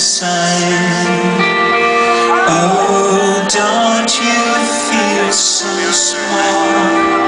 sign. Oh, don't you feel so small?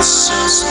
This is